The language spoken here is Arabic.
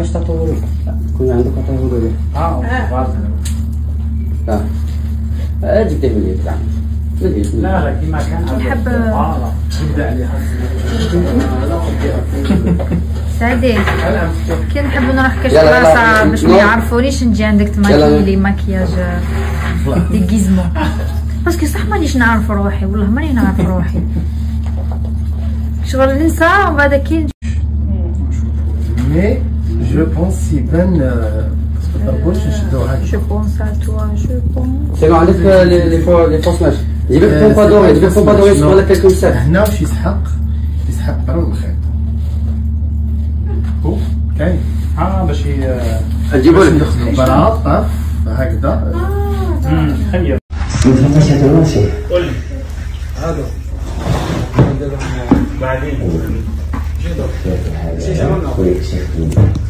إيش تطور كنا عندك تطور آه آه أجيب لي بتاع لا لا كيما كان نحب يبدا لي سعدي كي نحب نروح كاش. بلاصه باش ما. يعرفونيش نجي عندك. تماكي لي ماكياج ديغيزمون باسكو صح مانيش نعرف روحي والله ماني نعرف روحي. شغل ننسى ومن بعد كي Mais je pense يبان طربوش نشدوها جو بونس ا توا جو بونس سينو عندك لي فو لي فوس ماش جيب لك بومبادور جيب لك بومبادور يسمع لك كلكم ساعه هنا واش يسحق يسحق برا الخيط هو كاين آه باش نجيبو لك برا هكذا خير قول لي بعدين Thank